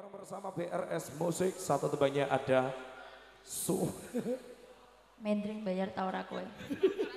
bareng bersama BRS Musik. Satu tebanya ada Su. Mendring bayar tawar aku.